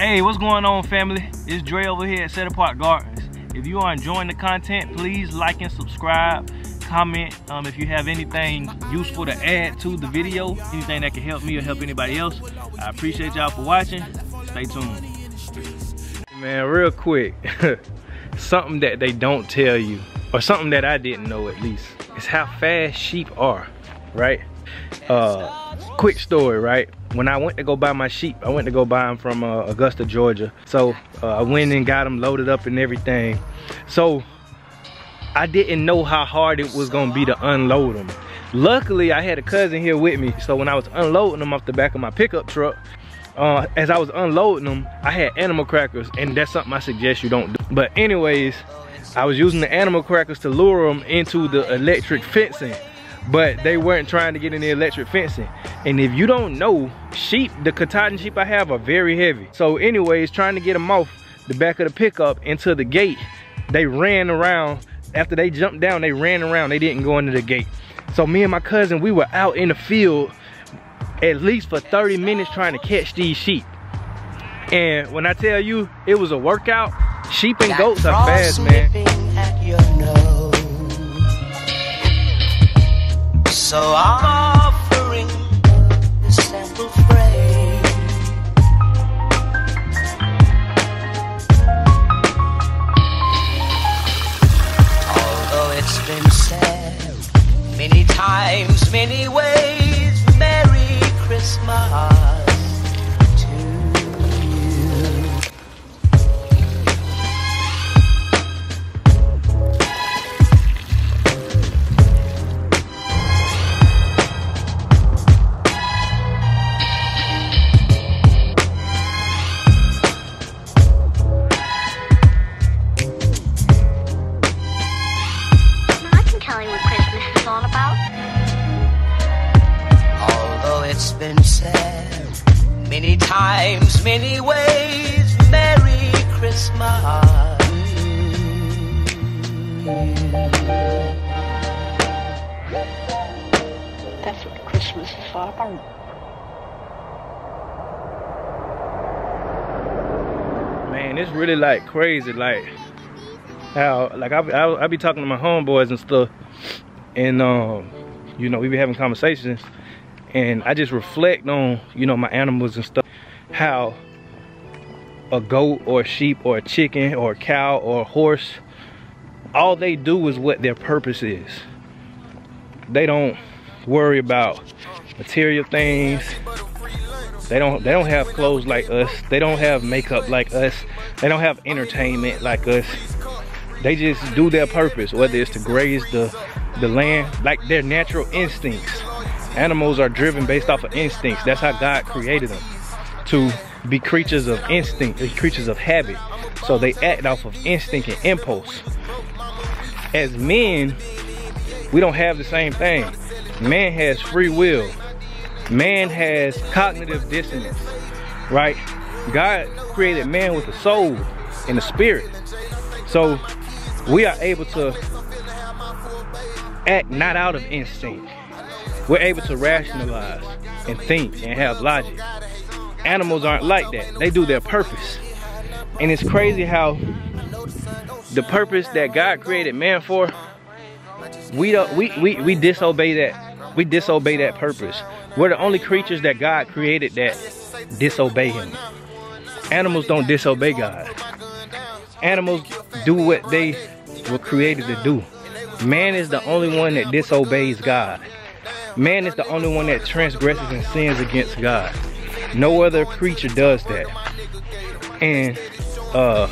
Hey, what's going on family? It's Dre over here at Set Apart Gardens. If you are enjoying the content, please like and subscribe. Comment um, if you have anything useful to add to the video, anything that can help me or help anybody else. I appreciate y'all for watching. Stay tuned. Man, real quick, something that they don't tell you, or something that I didn't know at least, is how fast sheep are, right? Uh, quick story, right? when I went to go buy my sheep, I went to go buy them from uh, Augusta, Georgia. So uh, I went and got them loaded up and everything. So I didn't know how hard it was gonna be to unload them. Luckily, I had a cousin here with me. So when I was unloading them off the back of my pickup truck, uh, as I was unloading them, I had animal crackers and that's something I suggest you don't do. But anyways, I was using the animal crackers to lure them into the electric fencing but they weren't trying to get in the electric fencing. And if you don't know, sheep, the Katahdin sheep I have are very heavy. So anyways, trying to get them off the back of the pickup into the gate, they ran around. After they jumped down, they ran around. They didn't go into the gate. So me and my cousin, we were out in the field at least for 30 minutes trying to catch these sheep. And when I tell you it was a workout, sheep and goats are fast, man. So I'm offering this simple phrase. Although it's been said many times, many ways, Merry Christmas. Times, many ways. Merry Christmas. That's what Christmas is all about. Man, it's really like crazy, like how, like I, I, I be talking to my homeboys and stuff, and um, you know, we be having conversations, and I just reflect on, you know, my animals and stuff how a goat or a sheep or a chicken or a cow or a horse, all they do is what their purpose is. They don't worry about material things. They don't they don't have clothes like us. They don't have makeup like us. They don't have entertainment like us. They just do their purpose, whether it's to graze the the land, like their natural instincts. Animals are driven based off of instincts. That's how God created them to be creatures of instinct, eh, creatures of habit. So they act off of instinct and impulse. As men, we don't have the same thing. Man has free will. Man has cognitive dissonance, right? God created man with a soul and a spirit. So we are able to act not out of instinct. We're able to rationalize and think and have logic animals aren't like that. They do their purpose. And it's crazy how the purpose that God created man for, we don't we, we, we disobey that. We disobey that purpose. We're the only creatures that God created that disobey him. Animals don't disobey God. Animals do what they were created to do. Man is the only one that disobeys God. Man is the only one that transgresses and sins against God. No other creature does that. And uh,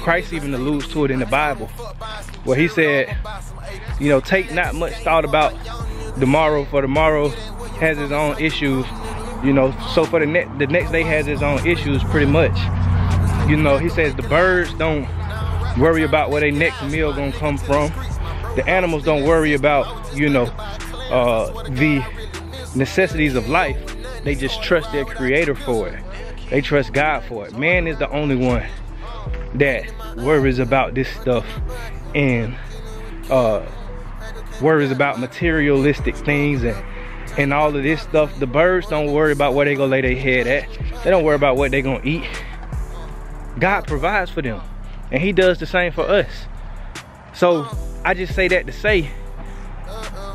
Christ even alludes to it in the Bible where he said, you know, take not much thought about tomorrow for tomorrow has its own issues, you know, so for the, ne the next day has its own issues pretty much. You know, he says the birds don't worry about where their next meal gonna come from. The animals don't worry about, you know, uh, the necessities of life. They just trust their creator for it. They trust God for it. Man is the only one that worries about this stuff and uh, worries about materialistic things and and all of this stuff. The birds don't worry about where they gonna lay their head at. They don't worry about what they're gonna eat. God provides for them. And he does the same for us. So I just say that to say,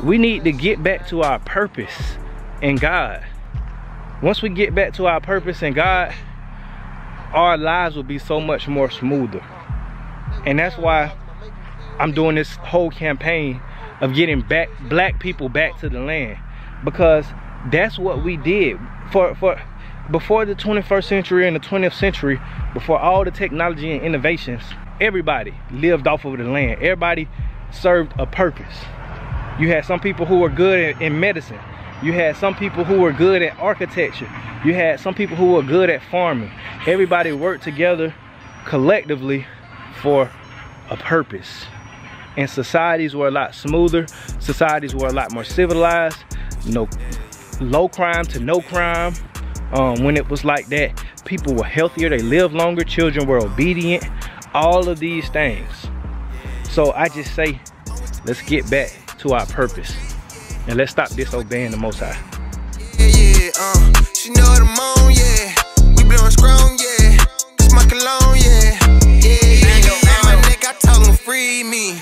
we need to get back to our purpose in God. Once we get back to our purpose in God, our lives will be so much more smoother. And that's why I'm doing this whole campaign of getting back black people back to the land. Because that's what we did. For for before the 21st century and the 20th century, before all the technology and innovations, everybody lived off of the land. Everybody served a purpose. You had some people who were good in medicine. You had some people who were good at architecture. You had some people who were good at farming. Everybody worked together collectively for a purpose. And societies were a lot smoother. Societies were a lot more civilized. Know, low crime to no crime. Um, when it was like that, people were healthier, they lived longer, children were obedient, all of these things. So I just say, let's get back to our purpose. And let's stop disobeying the Most High. Yeah, yeah, uh, she know what I'm on, yeah. We blowing strong, yeah. It's my cologne, yeah. Yeah, yeah, yeah. my neck, I told him free me.